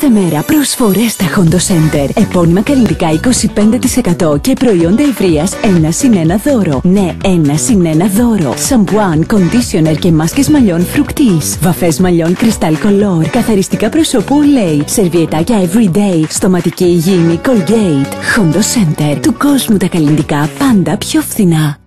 Κάθε μέρα προσφορές στα Honda Center. Επώνυμα καλλιτικά 25% και προϊόντα ευρεία 1 συν 1 δώρο. Ναι, 1 συν 1 δώρο. Σαμπουάν, κονδύσιονερ και μάσκες μαλλιών φρουκτής. Βαφές μαλλιών κρυστάλ κολόρ. Καθαριστικά προσώπου Olay. Σερβιετάκια Everyday. Στοματική υγιεινή Colgate. Honda Center. Του κόσμου τα καλλιτικά πάντα πιο φθηνά.